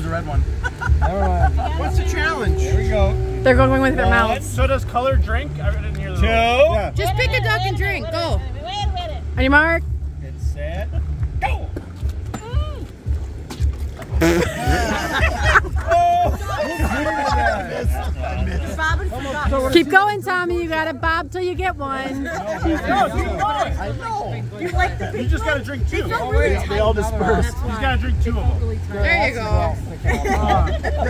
Hey, there's a red one. What's the challenge? Here we go. They're going with their One. mouths. So does color drink? I didn't hear the Two. Yeah. Just pick a duck and drink. Go. Wait a minute. On your mark. Get set. Go. Keep going, Tommy. You got to bob till you get one. No, keep going. I know. You just gotta drink two. Oh, They all disperse. He's gotta drink two of them. There you go.